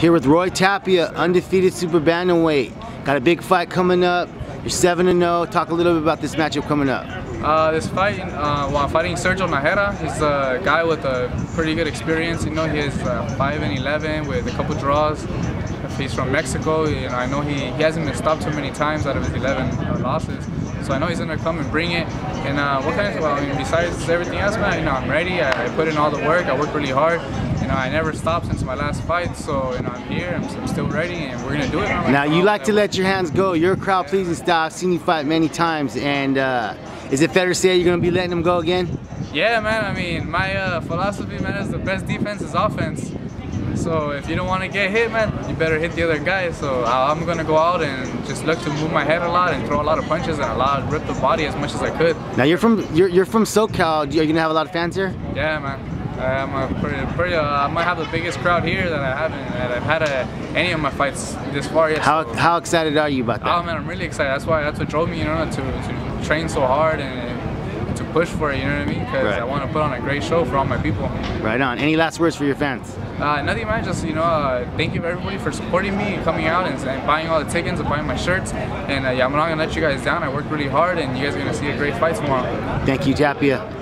Here with Roy Tapia, undefeated super bantamweight. Got a big fight coming up. You're 7 0. Talk a little bit about this matchup coming up. Uh, this fight, uh, well, I'm fighting Sergio Najera. He's a guy with a pretty good experience. You know, he is uh, 5 and 11 with a couple draws. He's from Mexico. You know, I know he, he hasn't been stopped too many times out of his 11 uh, losses. So I know he's gonna come and bring it. And uh, what kind of, well, I mean, besides everything else, man, you know, I'm ready. I, I put in all the work. I work really hard you know, I never stopped since my last fight, so you know, I'm here, I'm, I'm still ready, and we're gonna do it. Now, you like to let your hands go. You're a crowd pleasing style. I've seen you fight many times, and uh, is it fair to say you're gonna be letting them go again? Yeah, man. I mean, my uh, philosophy, man, is the best defense is offense. So if you don't want to get hit, man, you better hit the other guy. So I'm gonna go out and just look to move my head a lot and throw a lot of punches and a lot rip the body as much as I could. Now you're from you're, you're from SoCal. Are you gonna have a lot of fans here? Yeah, man. I'm a pretty, pretty uh, I might have the biggest crowd here that I haven't that I've had a, any of my fights this far yet. How, so. how excited are you about that? Oh man, I'm really excited. That's why that's what drove me, you know, to, to train so hard and to push for it. You know what I mean? Because right. I want to put on a great show for all my people. Right on. Any last words for your fans? Uh, nothing, man. Just you know, uh, thank you everybody for supporting me, and coming out and, and, buying all the tickets and buying my shirts. And uh, yeah, I'm not gonna let you guys down. I worked really hard, and you guys are gonna see a great fight tomorrow. Thank you, Tapia.